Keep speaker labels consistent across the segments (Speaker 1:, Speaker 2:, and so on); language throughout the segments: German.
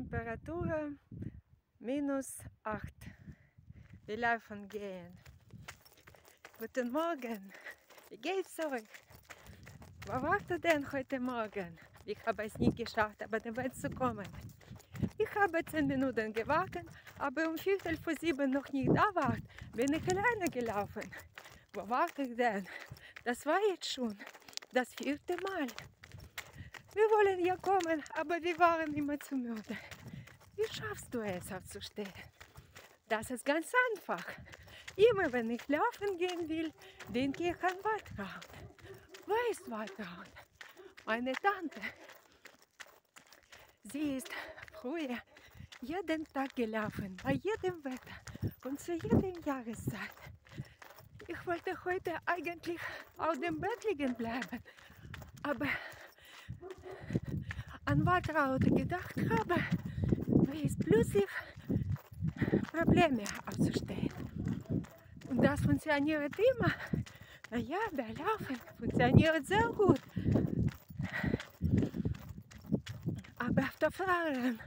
Speaker 1: Temperatur minus 8. Wir laufen gehen. Guten Morgen. Wie geht's euch? Wo wart ihr denn heute Morgen? Ich habe es nicht geschafft, aber dann wird zu kommen. Ich habe zehn Minuten gewartet, aber um Viertel vor sieben noch nicht da war, bin ich alleine gelaufen. Wo wart ihr denn? Das war jetzt schon das vierte Mal. Wir wollen ja kommen, aber wir waren immer zu müde. Wie schaffst du es aufzustehen? Das ist ganz einfach. Immer wenn ich laufen gehen will, denke ich an Waltraud. Wo ist Waltraud? Meine Tante. Sie ist früher jeden Tag gelaufen, bei jedem Wetter und zu jeder Jahreszeit. Ich wollte heute eigentlich auf dem Bett liegen bleiben, aber an Waltraud gedacht habe, wie es plötzlich Probleme aufzustehen. Und das funktioniert immer. Naja, bei Laufen funktioniert sehr gut. Aber auf der Fahrerin,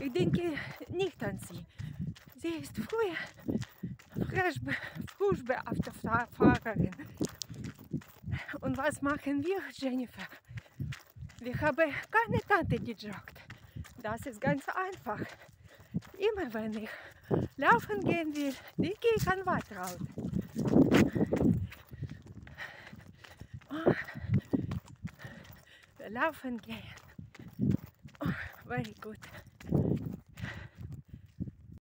Speaker 1: ich denke nicht an sie. Sie ist früher frisch, frisch beauftragte Fahrerin. Und was machen wir, Jennifer? Wir haben keine Tante gejoggt. Das ist ganz einfach. Immer wenn ich laufen gehen will, denke ich an Waltraud. Oh, wir laufen gehen. Oh, very good.